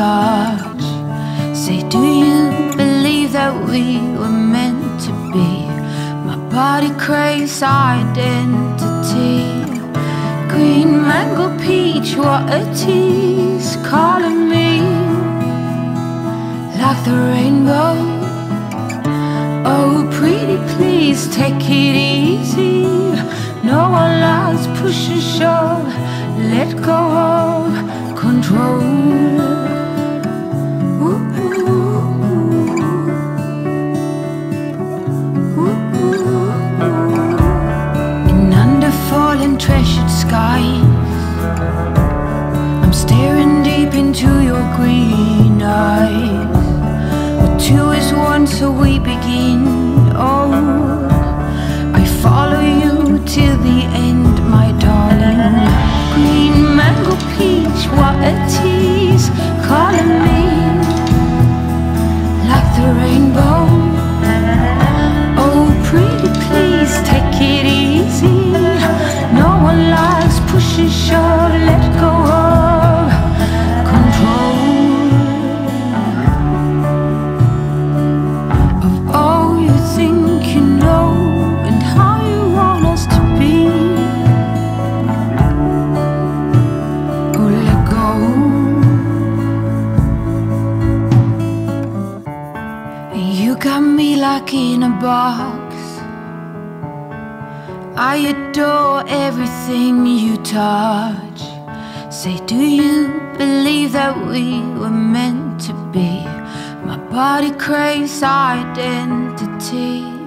touch. Say, do you believe that we were meant to be? Body craves identity. Green mango peach, what a tease. Calling me like the rainbow. Oh, pretty, please take it easy. No one likes push and shove. Let go of control. So we begin. Oh, I follow you till the end, my darling. Green mango peach, what a tease, calling me like the rainbow. Oh, pretty please, take it easy. No one likes push and let You got me like in a box. I adore everything you touch. Say, do you believe that we were meant to be? My body craves identity.